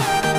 you